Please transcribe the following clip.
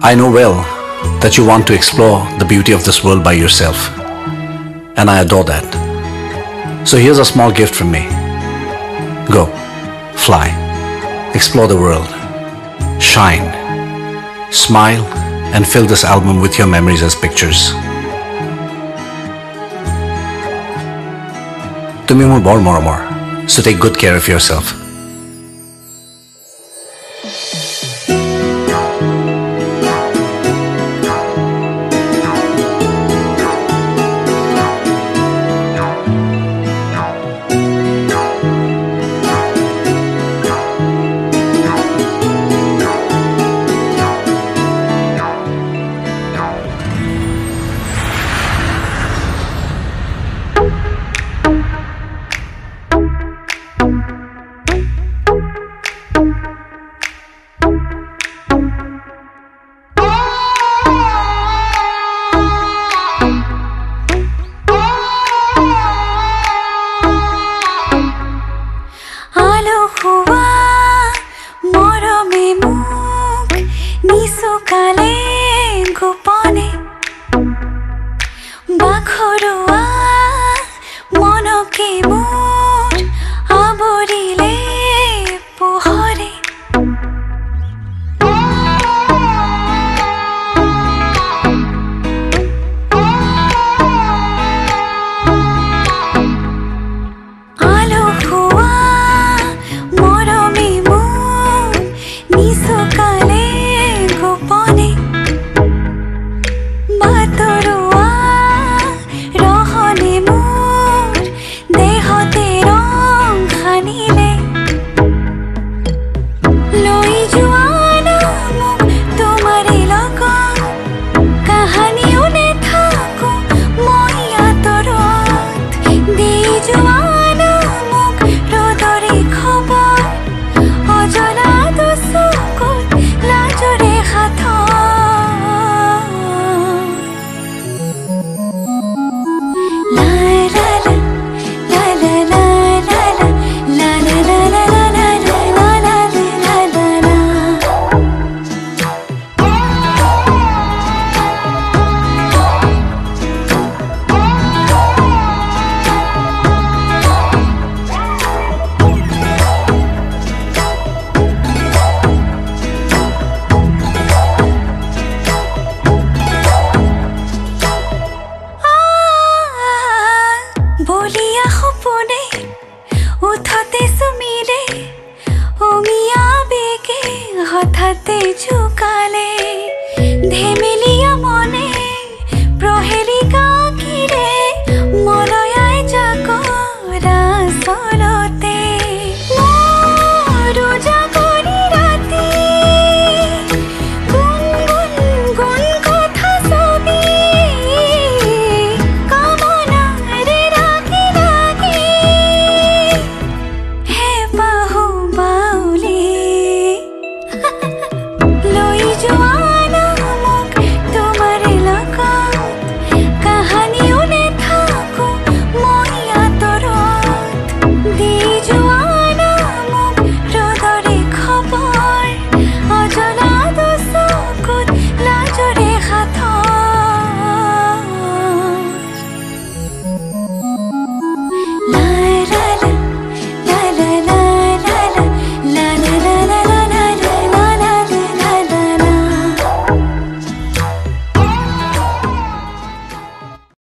I know well that you want to explore the beauty of this world by yourself. And I adore that. So here's a small gift from me. Go, fly, explore the world, shine, smile, and fill this album with your memories as pictures. তুমি মোৰ বৰ মৰমৰ so take good care of yourself था तेजू काले